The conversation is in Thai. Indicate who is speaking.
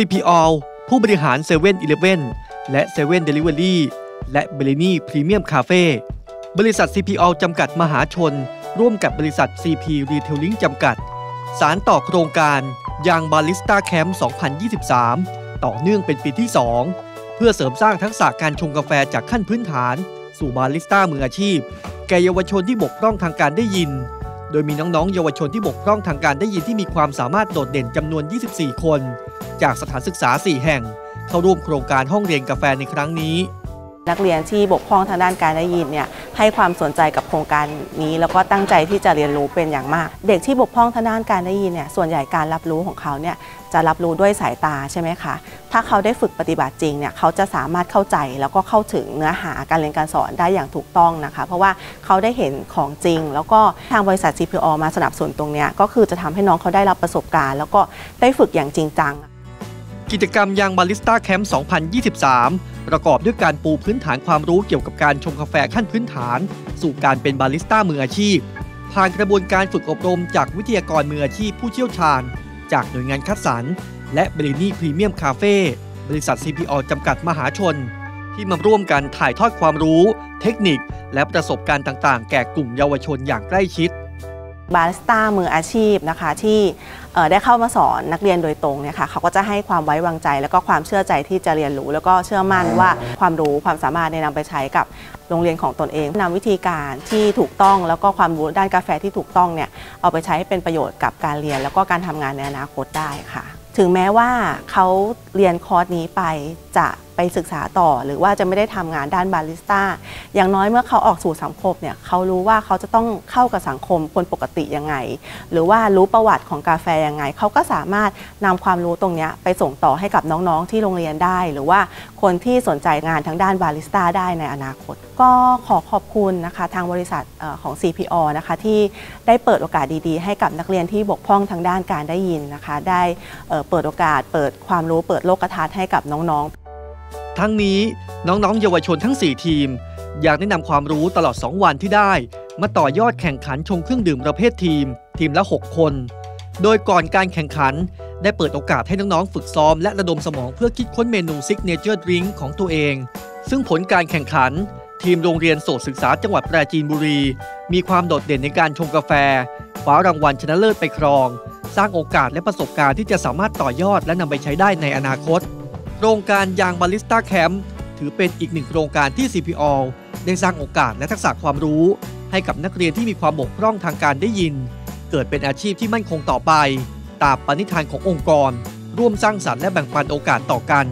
Speaker 1: CP ALL ผู้บริหาร 7-Eleven และ7 Delivery และเบลนี่พรีเมียมคาเฟ่บริษัท CPO จำกัดมหาชน ร่วมกับบริษัท CP Retailink จำกัด สานต่อโครงการ Young Barista Camp 2023 ต่อเนื่องเป็นปีที่ 2 เพื่อเสริมสร้างทักษะการชงกาแฟจากขั้นพื้นฐาน สู่บาริสต้ามืออาชีพ แก่เยาวชนที่บกพร่องทางการได้ยิน โดยมีน้องๆ เยาวชนที่บกพร่องทางการได้ยินที่มีความสามารถโดดเด่นจำนวน 24 คน จากสถานศึกษา 4 แห่ง เข้าร่วมโครงการห้องเรียนกาแฟในครั้งนี้
Speaker 2: นักเรียนที่บกพร่องทางด้านการได้ยินเนี่ยให้ความสนใจกับโครงการนี้ แล้วก็ตั้งใจที่จะเรียนรู้เป็นอย่างมาก เด็กที่บกพร่องทางด้านการได้ยินเนี่ยส่วนใหญ่การรับรู้ของเขาเนี่ย จะรับรู้ด้วยสายตาใช่ไหมคะ ถ้าเขาได้ฝึกปฏิบัติจริงเนี่ยเขาจะสามารถเข้าใจแล้วก็เข้าถึงเนื้อหาการเรียนการสอนได้อย่างถูกต้องนะคะ เพราะว่าเขาได้เห็นของจริง แล้วก็ทางบริษัท CPO มาสนับสนุนตรงนี้ก็คือจะทำให้น้องเขาได้รับประสบการณ์ แล้วก็ได้ฝึกอย่างจริงจัง
Speaker 1: กิจกรรม Young Barista Camp 2023 ประกอบด้วยการปูพื้นฐานความรู้เกี่ยวกับการชงกาแฟขั้นพื้นฐาน สู่การเป็นบาริสต้ามืออาชีพ ผ่านกระบวนการฝึกอบรมจากวิทยากรมืออาชีพผู้เชี่ยวชาญ จากหน่วยงานคัดสรร และเบลนี่พรีเมียมคาเฟ่บริษัท CPO จำกัดมหาชน ที่มาร่วมกันถ่ายทอดความรู้ เทคนิค และประสบการณ์ต่างๆ แก่กลุ่มเยาวชนอย่างใกล้ชิด
Speaker 2: บาริสต้ามืออาชีพนะคะที่ได้เข้ามาสอนนักเรียนโดยตรงเนี่ยค่ะเขาก็จะให้ความไว้วางใจ แล้วก็ความเชื่อใจที่จะเรียนรู้ แล้วก็เชื่อมั่นว่าความรู้ความสามารถในนำไปใช้กับโรงเรียนของตนเองนำวิธีการที่ถูกต้องแล้วก็ความรู้ด้านกาแฟที่ถูกต้องเนี่ยเอาไปใช้ให้เป็นประโยชน์กับการเรียน แล้วก็การทำงานในอนาคตได้ค่ะ ถึงแม้ว่าเขาเรียนคอร์สนี้ไปจะ ไปศึกษาต่อ หรือว่าจะไม่ได้ทำงานด้านบาริสต้าอย่างน้อยเมื่อเขาออกสู่สังคมเนี่ยเขารู้ว่าเขาจะต้องเข้ากับสังคมคนปกติยังไง หรือว่ารู้ประวัติของกาแฟยังไง เขาก็สามารถนำความรู้ตรงนี้ไปส่งต่อให้กับน้องๆ ที่โรงเรียนได้ หรือว่าคนที่สนใจงานทางด้านบาริสต้าได้ในอนาคต ก็ขอขอบคุณนะคะทางบริษัทของ CPO นะคะที่ได้เปิดโอกาสดีๆ ให้กับนักเรียนที่บกพร่องทางด้านการได้ยินนะคะ ได้เอ่อเปิดโอกาสเปิดความรู้เปิดโลกทัศน์ให้กับน้องๆ
Speaker 1: ทั้งนี้น้องๆ เยาวชนทั้ง 4 ทีม ยังได้นำความรู้ตลอด 2 วันที่ได้ มาต่อยอดแข่งขันชงเครื่องดื่มประเภททีม ทีมละ 6 คน โดยก่อนการแข่งขัน ได้เปิดโอกาสให้น้องๆ ฝึกซ้อมและระดมสมองเพื่อคิดค้นเมนู signature drink ของตัวเอง ซึ่งผลการแข่งขัน ทีมโรงเรียนโสตศึกษาจังหวัดปราจีนบุรี มีความโดดเด่นในการชงกาแฟคว้ารางวัลชนะเลิศไปครอง สร้างโอกาสและประสบการณ์ที่จะสามารถต่อยอดและนำไปใช้ได้ในอนาคต โครงการยางบาลิสต้าแคมป์ถือเป็นอีกหนึ่งโครงการที่ CPO ได้สร้างโอกาสและทักษะความรู้ ให้กับนักเรียนที่มีความบกพร่องทางการได้ยิน เกิดเป็นอาชีพที่มั่นคงต่อไป ตามปณิธานขององค์กร ร่วมสร้างสรรค์และแบ่งปันโอกาสต่อกัน